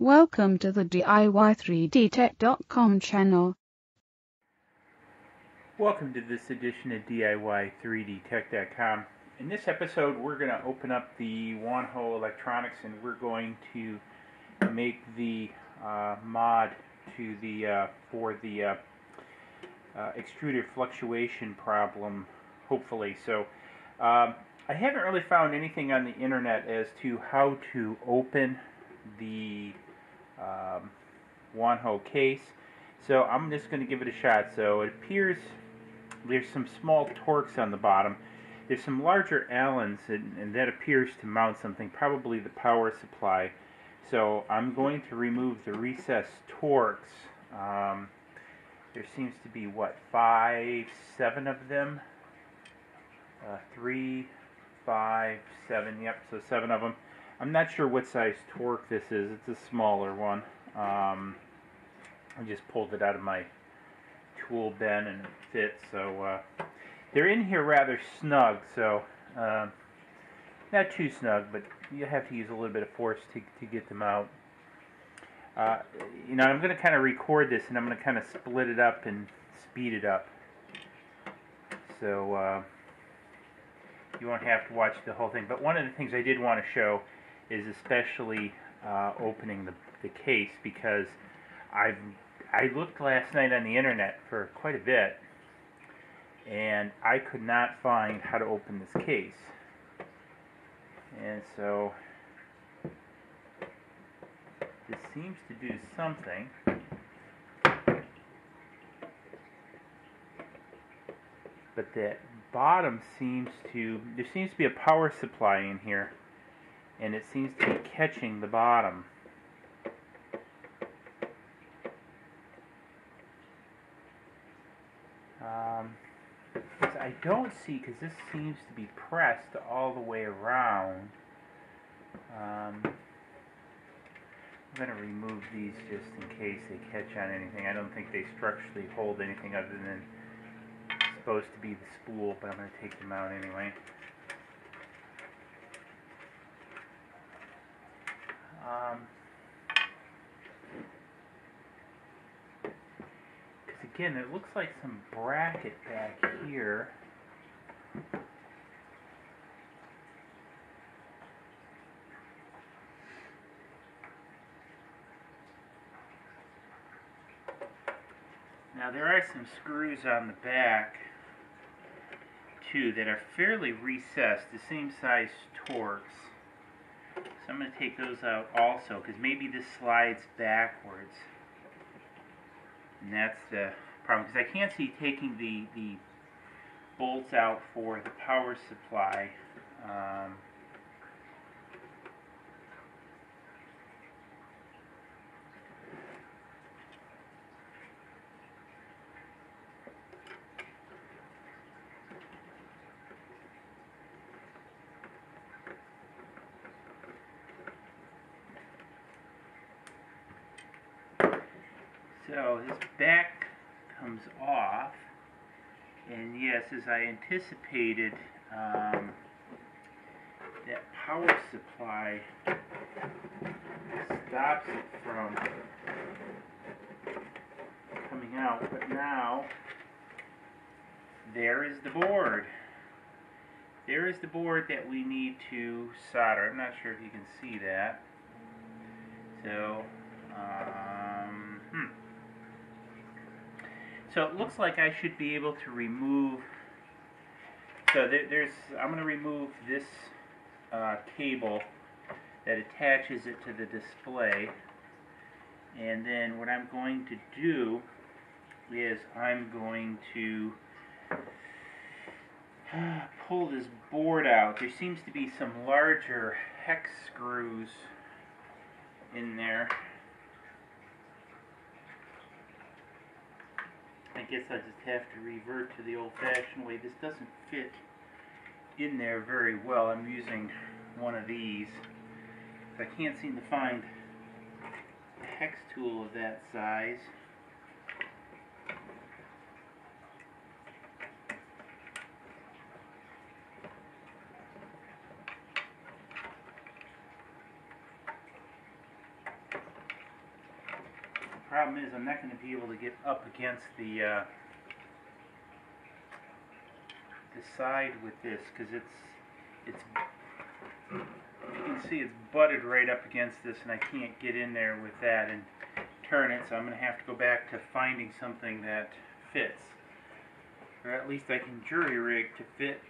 Welcome to the DIY3DTech.com channel. Welcome to this edition of DIY3DTech.com. In this episode, we're going to open up the Wanhao Electronics and we're going to make the uh, mod to the uh, for the uh, uh extruded fluctuation problem, hopefully. So, um, I haven't really found anything on the internet as to how to open the um, Wanhao case. So I'm just going to give it a shot. So it appears there's some small Torx on the bottom. There's some larger Allens, and, and that appears to mount something, probably the power supply. So I'm going to remove the recessed Torx. Um, there seems to be, what, five, seven of them? Uh, three, five, seven, yep, so seven of them. I'm not sure what size torque this is. It's a smaller one. Um, I just pulled it out of my tool bin and it fits. So uh, they're in here rather snug. So uh, not too snug, but you have to use a little bit of force to, to get them out. Uh, you know, I'm going to kind of record this and I'm going to kind of split it up and speed it up. So uh, you won't have to watch the whole thing. But one of the things I did want to show is especially uh, opening the, the case because I've I looked last night on the internet for quite a bit and I could not find how to open this case. And so this seems to do something. But that bottom seems to there seems to be a power supply in here and it seems to be catching the bottom. Um, I don't see, because this seems to be pressed all the way around. Um, I'm going to remove these just in case they catch on anything. I don't think they structurally hold anything other than supposed to be the spool, but I'm going to take them out anyway. Um, because again, it looks like some bracket back here. Now there are some screws on the back too that are fairly recessed, the same size Torx. So I'm going to take those out also because maybe this slides backwards. And that's the problem because I can't see taking the, the bolts out for the power supply. Um, So his back comes off, and yes, as I anticipated, um, that power supply stops it from coming out, but now there is the board. There is the board that we need to solder. I'm not sure if you can see that. So, um, So it looks like I should be able to remove, so there, there's, I'm going to remove this uh, cable that attaches it to the display. And then what I'm going to do is I'm going to pull this board out. There seems to be some larger hex screws in there. Guess I just have to revert to the old-fashioned way. This doesn't fit in there very well. I'm using one of these. I can't seem to find a hex tool of that size. Problem is I'm not going to be able to get up against the uh, the side with this because it's it's you can see it's butted right up against this and I can't get in there with that and turn it so I'm going to have to go back to finding something that fits. Or at least I can jury rig to fit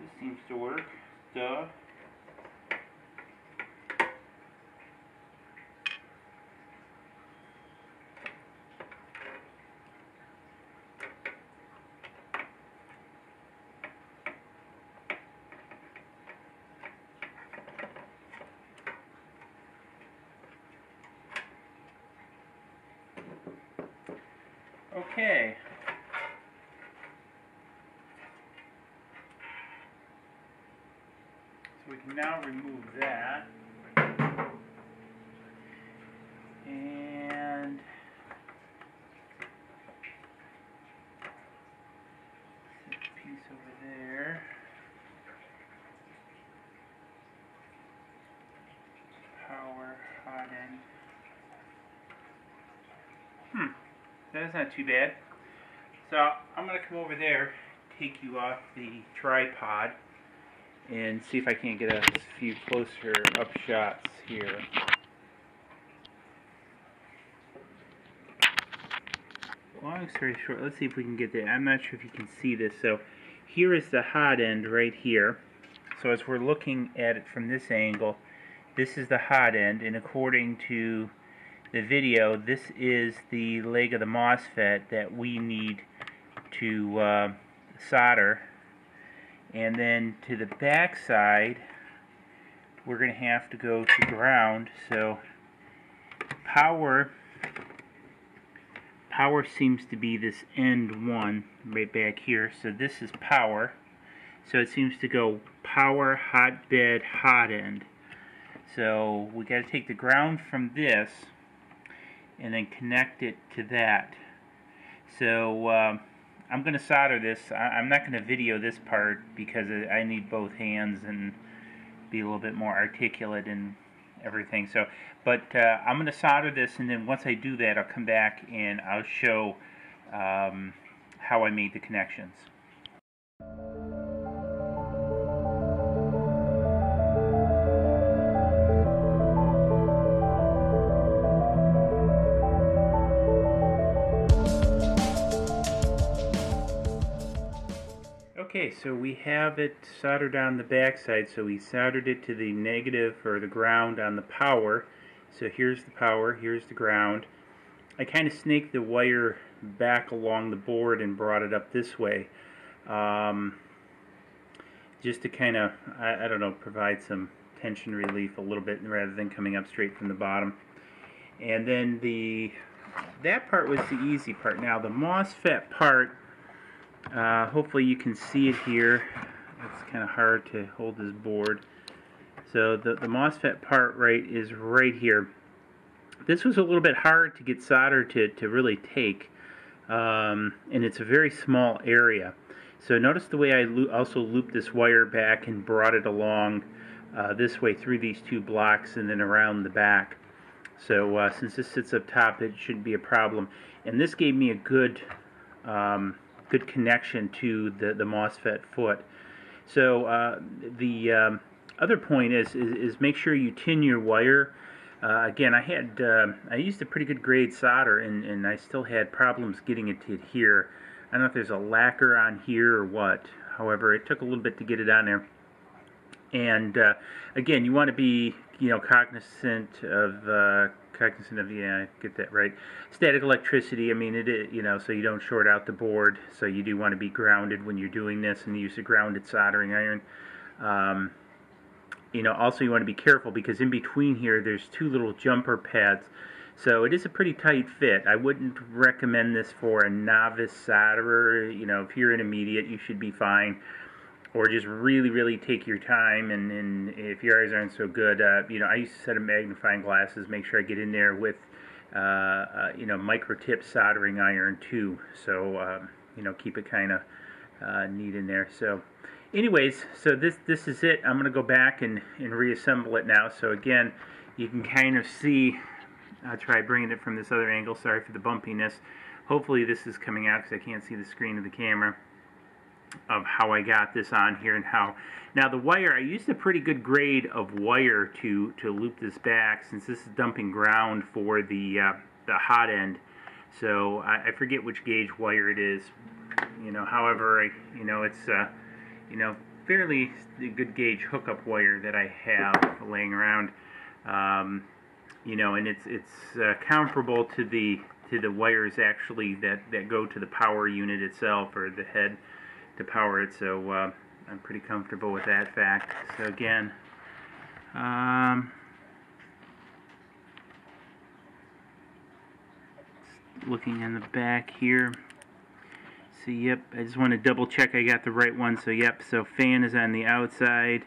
This seems to work. Duh. Okay. So we can now remove that. And set the piece over there. Power hot end. Hmm, that's not too bad. So I'm gonna come over there, take you off the tripod and see if I can't get a few closer up shots here. Long story short, let's see if we can get there. I'm not sure if you can see this. So here is the hot end right here. So as we're looking at it from this angle, this is the hot end, and according to the video, this is the leg of the MOSFET that we need to uh, solder. And then to the back side we're going to have to go to ground. So power power seems to be this end one right back here. So this is power. So it seems to go power hotbed hot end. So we got to take the ground from this and then connect it to that so um, I'm going to solder this. I, am not going to video this part because I need both hands and be a little bit more articulate and everything. So, but uh, I'm going to solder this, and then once I do that, I'll come back and I'll show um, how I made the connections. Okay, so we have it soldered on the backside, so we soldered it to the negative or the ground on the power. So here's the power, here's the ground. I kind of snaked the wire back along the board and brought it up this way. Um, just to kind of, I, I don't know, provide some tension relief a little bit rather than coming up straight from the bottom. And then the, that part was the easy part. Now the MOSFET part, uh, hopefully you can see it here. It's kind of hard to hold this board. So the, the MOSFET part right is right here. This was a little bit hard to get solder to, to really take. Um, and it's a very small area. So notice the way I lo also looped this wire back and brought it along uh, this way through these two blocks and then around the back. So uh, since this sits up top, it shouldn't be a problem. And this gave me a good um, good connection to the, the MOSFET foot. So uh, the um, other point is, is, is, make sure you tin your wire. Uh, again, I had uh, I used a pretty good grade solder, and, and I still had problems getting it to adhere. I don't know if there's a lacquer on here or what. However, it took a little bit to get it on there. And uh, again, you want to be you know cognizant of uh, cognizant of yeah, get that right. Static electricity. I mean, it you know so you don't short out the board. So you do want to be grounded when you're doing this and use a grounded soldering iron. Um, you know, also you want to be careful because in between here there's two little jumper pads. So it is a pretty tight fit. I wouldn't recommend this for a novice solderer. You know, if you're intermediate, you should be fine. Or just really, really take your time. And, and if your eyes aren't so good, uh, you know, I used to set up magnifying glasses, make sure I get in there with, uh, uh, you know, micro tip soldering iron too. So, um, you know, keep it kind of uh, neat in there. So, anyways, so this this is it. I'm gonna go back and, and reassemble it now. So again, you can kind of see. I'll try bringing it from this other angle. Sorry for the bumpiness. Hopefully this is coming out because I can't see the screen of the camera of how I got this on here and how. Now the wire, I used a pretty good grade of wire to, to loop this back since this is dumping ground for the, uh, the hot end. So I, I, forget which gauge wire it is. You know, however, I, you know, it's, uh, you know, fairly good gauge hookup wire that I have laying around. Um, you know, and it's it's uh, comparable to the to the wires actually that that go to the power unit itself or the head to power it. So uh, I'm pretty comfortable with that fact. So again, um, looking in the back here. See, yep, I just want to double check I got the right one. So yep, so fan is on the outside,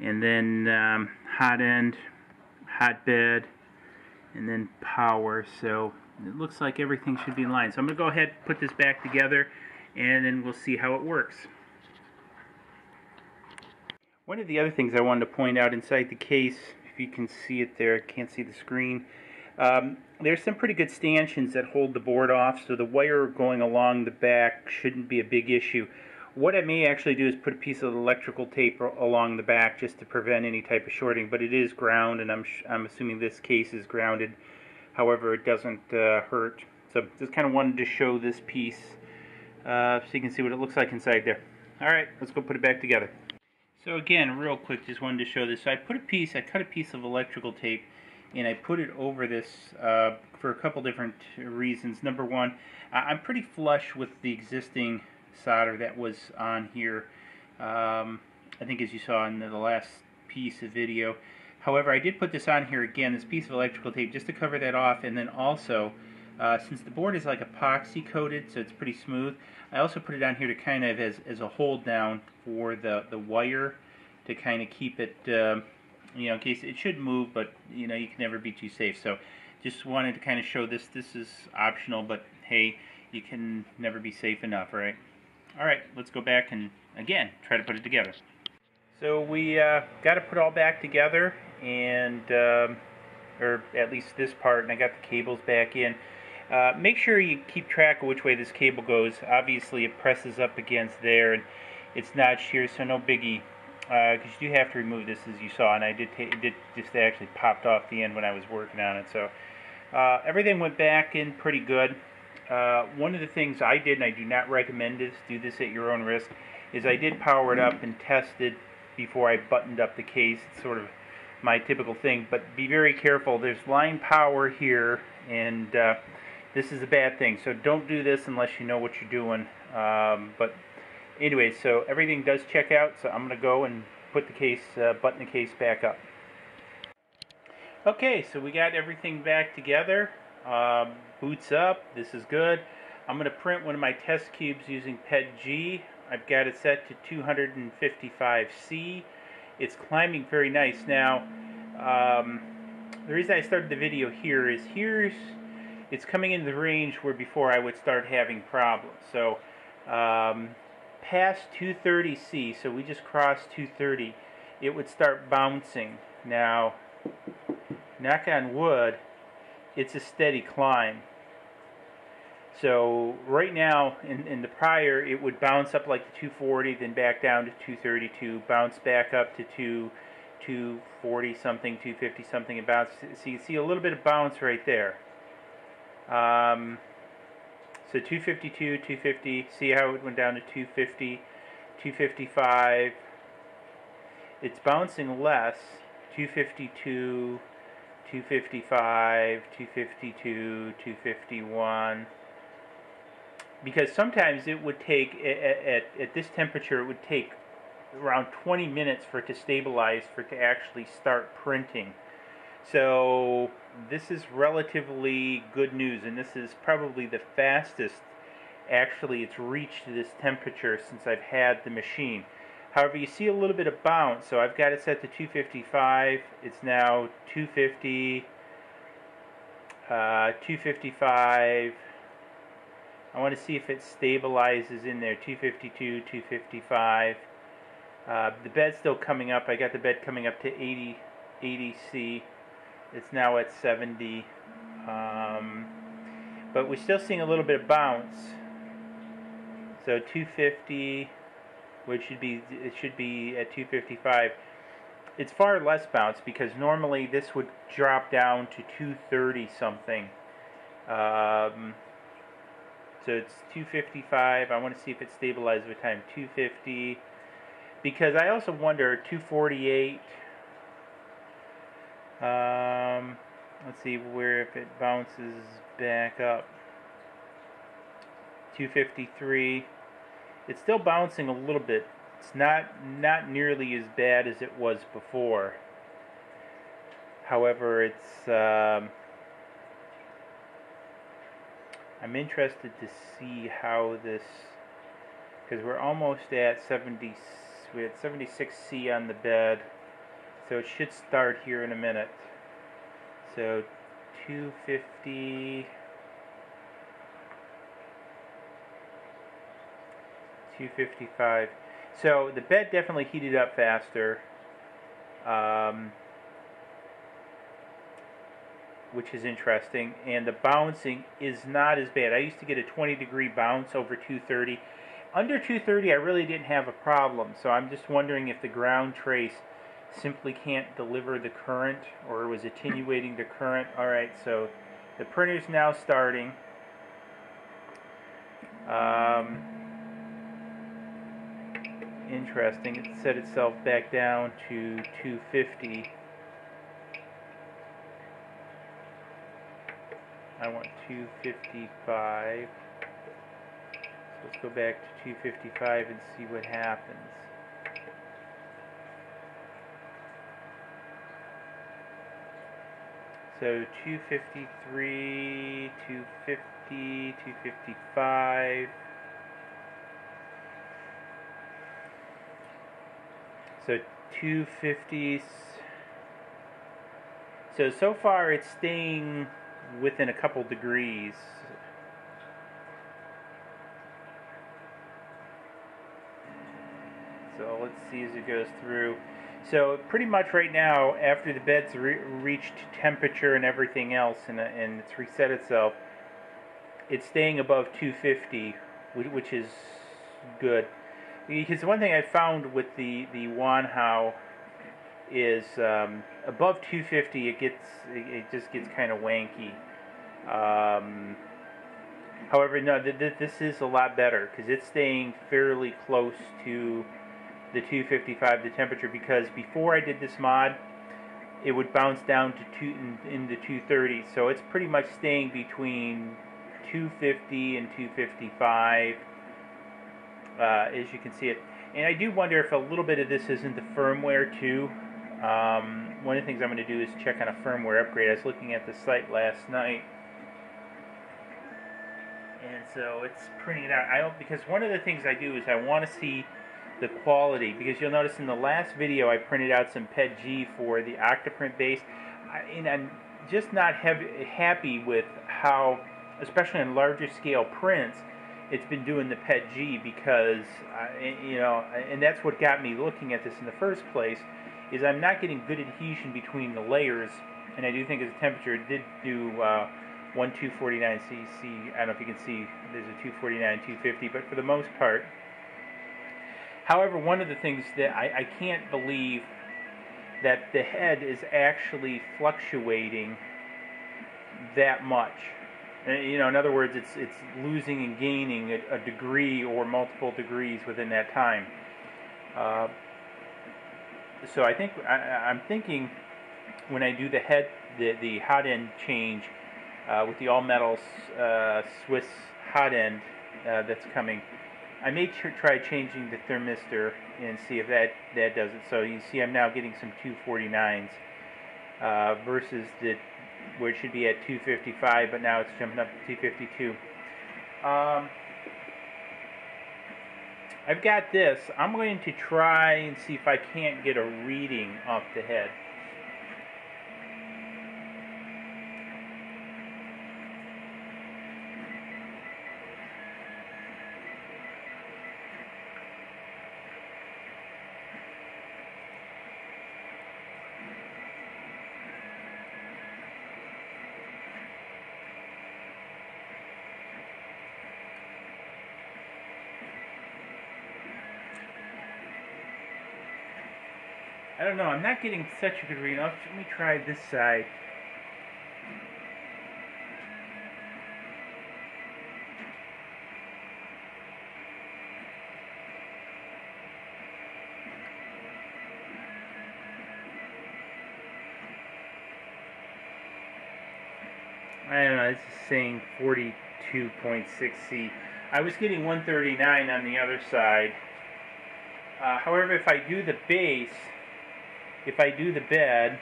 and then um, hot end, hot bed, and then power. So it looks like everything should be in line. So I'm going to go ahead put this back together and then we'll see how it works. One of the other things I wanted to point out inside the case, if you can see it there, I can't see the screen, um, there's some pretty good stanchions that hold the board off, so the wire going along the back shouldn't be a big issue. What I may actually do is put a piece of electrical tape along the back just to prevent any type of shorting, but it is ground, and I'm, I'm assuming this case is grounded. However, it doesn't uh, hurt. So just kind of wanted to show this piece uh, so you can see what it looks like inside there. Alright, let's go put it back together. So again, real quick, just wanted to show this. So I put a piece, I cut a piece of electrical tape and I put it over this uh, for a couple different reasons. Number one, I'm pretty flush with the existing solder that was on here. Um, I think as you saw in the last piece of video. However, I did put this on here again, this piece of electrical tape, just to cover that off, and then also uh, since the board is like epoxy coated, so it's pretty smooth, I also put it on here to kind of as, as a hold down for the, the wire to kind of keep it, um, you know, in case it should move, but you know, you can never be too safe. So just wanted to kind of show this. This is optional, but hey, you can never be safe enough, right? All right, let's go back and again try to put it together. So we uh, got to put all back together, and um, or at least this part, and I got the cables back in. Uh, make sure you keep track of which way this cable goes. Obviously, it presses up against there, and it's notched here, so no biggie. Because uh, you do have to remove this, as you saw, and I did. it did just actually popped off the end when I was working on it. So uh, everything went back in pretty good. Uh, one of the things I did, and I do not recommend this, do this at your own risk, is I did power it up and tested before I buttoned up the case. It's sort of my typical thing, but be very careful. There's line power here, and uh, this is a bad thing. So don't do this unless you know what you're doing. Um, but anyway, so everything does check out. So I'm going to go and put the case, uh, button the case back up. Okay, so we got everything back together. Um, boots up. This is good. I'm going to print one of my test cubes using PETG. I've got it set to 255C. It's climbing very nice. Now, um, the reason I started the video here is here's it's coming into the range where before I would start having problems. So um, past 230C, so we just crossed 230, it would start bouncing. Now, knock on wood, it's a steady climb. So right now, in, in the prior, it would bounce up like to 240, then back down to 232, bounce back up to 2, 240 something, 250 something, bounce. So you see a little bit of bounce right there. Um, so 252, 250. See how it went down to 250, 255. It's bouncing less. 252, 255, 252, 251. Because sometimes it would take, at, at, at this temperature, it would take around 20 minutes for it to stabilize, for it to actually start printing. So this is relatively good news, and this is probably the fastest actually it's reached this temperature since I've had the machine. However, you see a little bit of bounce, so I've got it set to 255. It's now 250, uh, 255. I want to see if it stabilizes in there. 252, 255. Uh, the bed's still coming up. I got the bed coming up to 80, 80C. It's now at 70. Um, but we're still seeing a little bit of bounce. So 250, which should be it should be at 255. It's far less bounce because normally this would drop down to 230 something. Um, so it's 255. I want to see if it stabilizes with time. 250. Because I also wonder 248. Um, let's see where if it bounces back up. 253. It's still bouncing a little bit. It's not not nearly as bad as it was before. However, it's um, I'm interested to see how this because we're almost at 70 we had 76C on the bed so it should start here in a minute so 250 255 so the bed definitely heated up faster um, which is interesting, and the bouncing is not as bad. I used to get a 20 degree bounce over 230. Under 230, I really didn't have a problem, so I'm just wondering if the ground trace simply can't deliver the current or was attenuating the current. Alright, so the printer's now starting. Um, interesting, it set itself back down to 250. I want 255. So let's go back to 255 and see what happens. So 253, 250, 255. So 250s. So, so far it's staying within a couple degrees. So let's see as it goes through. So pretty much right now, after the bed's re reached temperature and everything else, and, and it's reset itself, it's staying above 250, which is good. Because one thing I found with the the Wanhao is um, above 250 it gets it just gets kind of wanky um, however no th- th- this is a lot better because it's staying fairly close to the 255 the temperature because before I did this mod it would bounce down to two in, in the 230 so it's pretty much staying between 250 and 255 uh, as you can see it and I do wonder if a little bit of this isn't the firmware too um, one of the things I'm going to do is check on a firmware upgrade. I was looking at the site last night, and so it's printing it out. I don't because one of the things I do is I want to see the quality because you'll notice in the last video I printed out some PETG for the Octoprint base, I, and I'm just not happy with how, especially on larger scale prints, it's been doing the PETG because uh, you know, and that's what got me looking at this in the first place is I'm not getting good adhesion between the layers, and I do think as a temperature it did do uh, 1 249 cc. I don't know if you can see there's a 249 250, but for the most part. However, one of the things that I, I can't believe that the head is actually fluctuating that much. Uh, you know, in other words, it's it's losing and gaining a, a degree or multiple degrees within that time. Uh, so I think I, am thinking when I do the head, the, the hot end change uh, with the all metal uh, Swiss hot end uh, that's coming, I may try changing the thermistor and see if that, that does it. So you see I'm now getting some 249s uh, versus the where it should be at 255, but now it's jumping up to 252. Um, I've got this. I'm going to try and see if I can't get a reading off the head. Don't know. I'm not getting such a good read. Let me try this side. I don't know. This is saying 42.6C. I was getting 139 on the other side. Uh, however, if I do the base, if I do the bed,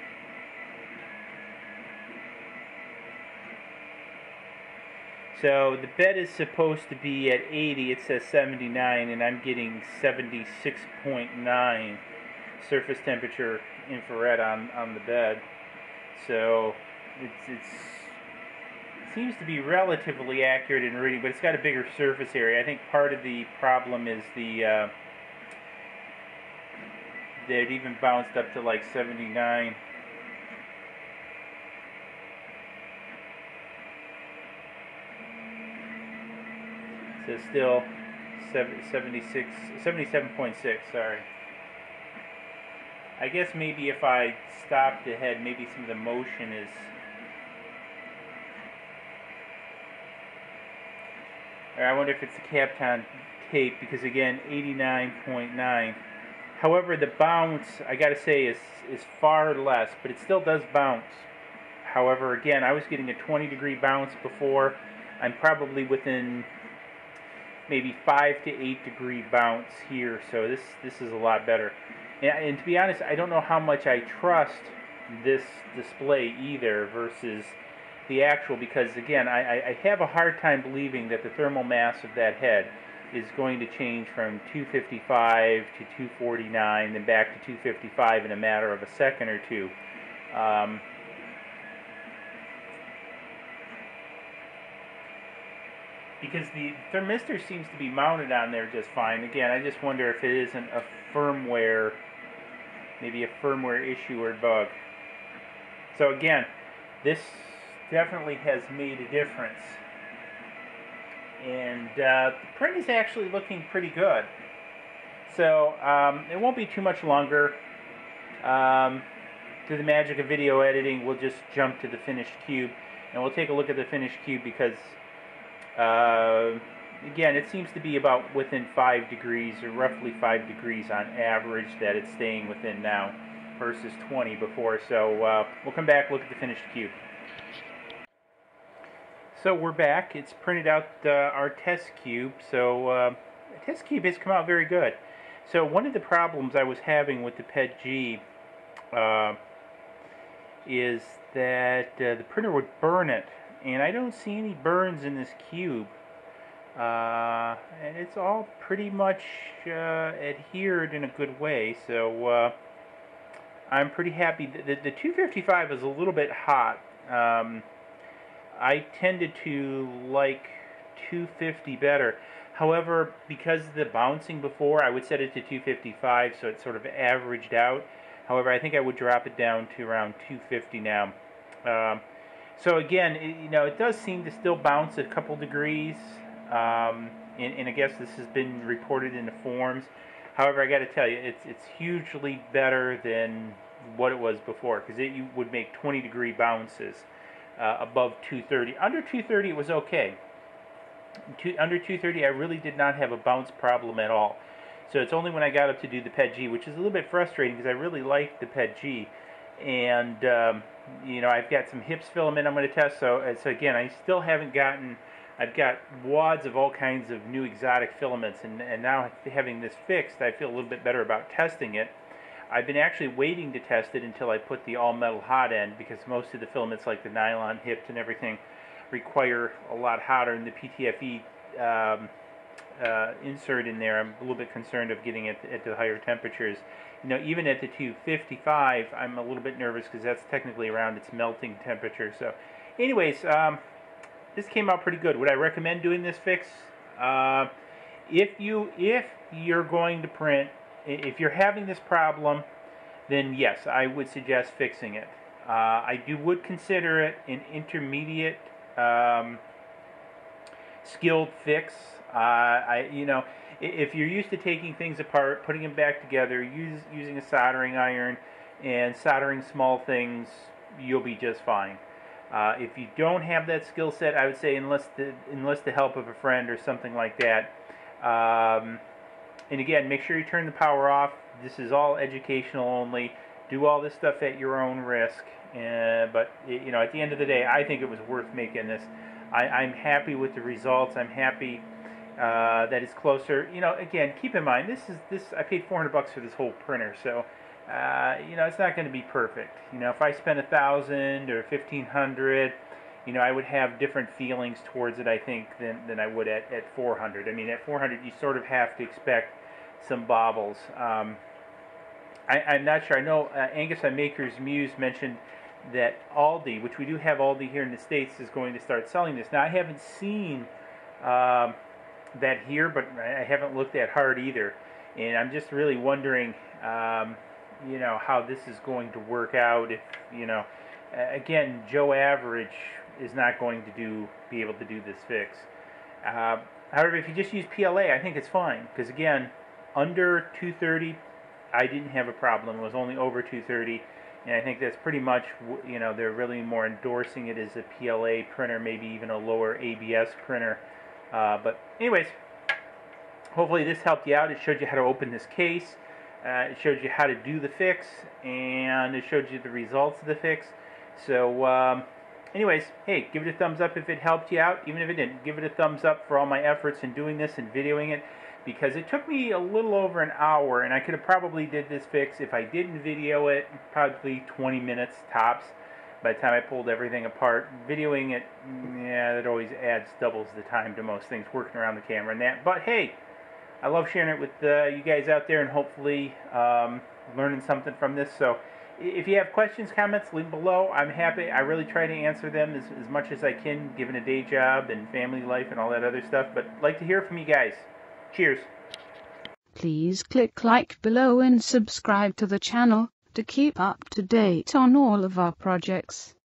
so the bed is supposed to be at 80, it says 79, and I'm getting 76.9 surface temperature infrared on, on the bed. So it's, it's it seems to be relatively accurate in reading, but it's got a bigger surface area. I think part of the problem is the uh, it even bounced up to like 79. So still 76, 77.6, sorry. I guess maybe if I stopped ahead, maybe some of the motion is I wonder if it's the Kapton tape because again 89.9 However, the bounce, I got to say, is, is far less, but it still does bounce. However, again, I was getting a 20 degree bounce before. I'm probably within maybe 5 to 8 degree bounce here, so this, this is a lot better. And, and to be honest, I don't know how much I trust this display either versus the actual because, again, I, I have a hard time believing that the thermal mass of that head is going to change from 255 to 249, then back to 255 in a matter of a second or two. Um, because the thermistor seems to be mounted on there just fine. Again, I just wonder if it isn't a firmware, maybe a firmware issue or bug. So again, this definitely has made a difference and uh, the print is actually looking pretty good. So um, it won't be too much longer. Um, through the magic of video editing, we'll just jump to the finished cube, and we'll take a look at the finished cube because, uh, again, it seems to be about within five degrees, or roughly five degrees on average, that it's staying within now, versus 20 before. So uh, we'll come back, look at the finished cube. So we're back. It's printed out uh, our test cube. So uh, the test cube has come out very good. So one of the problems I was having with the PETG uh, is that uh, the printer would burn it, and I don't see any burns in this cube. Uh, and it's all pretty much uh, adhered in a good way. So I'm pretty happy. The, the, the 255 is a little bit hot. Um, I tended to like 250 better. However, because of the bouncing before, I would set it to 255, so it sort of averaged out. However, I think I would drop it down to around 250 now. Um, so again, it, you know, it does seem to still bounce a couple degrees, um, and, and, I guess this has been reported in the forums. However, I got to tell you, it's it's hugely better than what it was before because it would make 20 degree bounces uh, above 230. Under 230, it was okay. Under 230, I really did not have a bounce problem at all. So it's only when I got up to do the PET-G, which is a little bit frustrating because I really like the PET-G. And, um, you know, I've got some HIPS filament I'm going to test. So, uh, so again, I still haven't gotten, I've got wads of all kinds of new exotic filaments. And, and now having this fixed, I feel a little bit better about testing it. I've been actually waiting to test it until I put the all metal hot end because most of the filaments like the nylon HIPS and everything require a lot hotter and the PTFE um, uh, insert in there, I'm a little bit concerned of getting it at the higher temperatures. You know, even at the 255, I'm a little bit nervous because that's technically around its melting temperature. So, anyways, um, this came out pretty good. Would I recommend doing this fix? Uh, if you if you're going to print, if you're having this problem, then yes, I would suggest fixing it. Uh, I do would consider it an intermediate um, skilled fix. Uh, I you know if you're used to taking things apart, putting them back together, use, using a soldering iron, and soldering small things, you'll be just fine. Uh, if you don't have that skill set, I would say enlist the, enlist the help of a friend or something like that. Um, and again, make sure you turn the power off. This is all educational only. Do all this stuff at your own risk. Uh, but you know, at the end of the day, I think it was worth making this. I, I'm happy with the results. I'm happy uh, it's closer. You know, again, keep in mind this is this. I paid 400 bucks for this whole printer, so uh, you know it's not going to be perfect. You know, if I spent a thousand or 1500, you know, I would have different feelings towards it. I think than than I would at at 400. I mean, at 400, you sort of have to expect some bobbles. Um, I, am not sure. I know uh, Angus on Maker's Muse mentioned that Aldi, which we do have Aldi here in the States, is going to start selling this. Now, I haven't seen um, that here, but I haven't looked that hard either. And I'm just really wondering, um, you know, how this is going to work out. If you know, again, Joe Average is not going to do be able to do this fix. Uh, however, if you just use PLA, I think it's fine because again, under 230, I didn't have a problem. It was only over 230 and I think that's pretty much, you know, they're really more endorsing it as a PLA printer, maybe even a lower ABS printer. Uh, but anyways, hopefully this helped you out. It showed you how to open this case. Uh, it showed you how to do the fix, and it showed you the results of the fix. So, um, anyways, hey, give it a thumbs up if it helped you out. Even if it didn't, give it a thumbs up for all my efforts in doing this and videoing it because it took me a little over an hour and I could have probably did this fix if I didn't video it probably 20 minutes tops by the time I pulled everything apart. Videoing it yeah that always adds doubles the time to most things working around the camera and that. But hey I love sharing it with uh, you guys out there and hopefully um, learning something from this. So if you have questions comments leave below. I'm happy I really try to answer them as, as much as I can given a day job and family life and all that other stuff. But like to hear from you guys Cheers. Please click like below and subscribe to the channel to keep up to date on all of our projects.